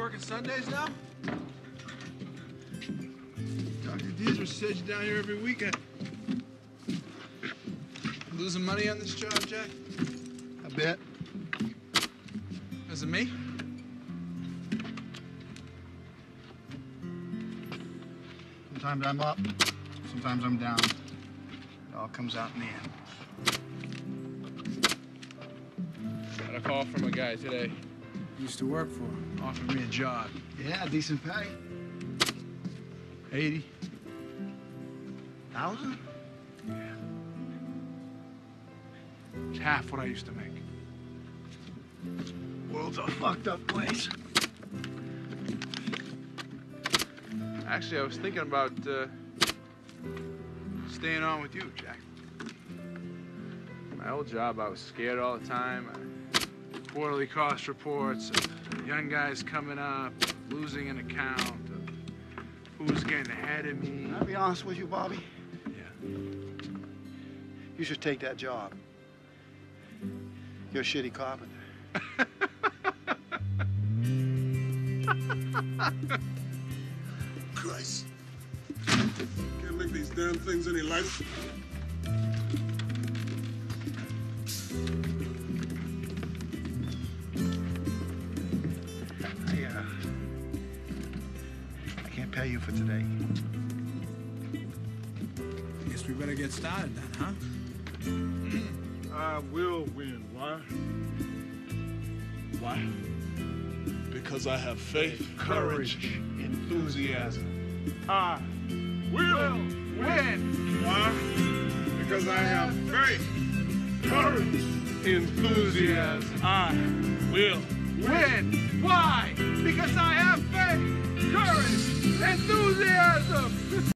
Sundays now? Dr. Deidre says you're down here every weekend. Losing money on this job, Jack? A bit. Is it me? Sometimes I'm up, sometimes I'm down. It all comes out in the end. Got a call from a guy today. Used to work for. Offered me a job. Yeah, decent pay. 80. Thousand? Yeah. It's half what I used to make. World's a fucked up place. Actually, I was thinking about uh, staying on with you, Jack. My old job, I was scared all the time. I, quarterly cost reports, of young guys coming up, losing an account, of who's getting ahead of me. Can I be honest with you, Bobby? Yeah. You should take that job. You're a shitty carpenter. Christ. Can't make these damn things any lighter. Can't pay you for today. I Guess we better get started then, huh? Mm, I will win. Why? Why? Because I have faith, courage, enthusiasm. I will Win! Why? Because I have faith, courage, enthusiasm. I will Win! Why? Because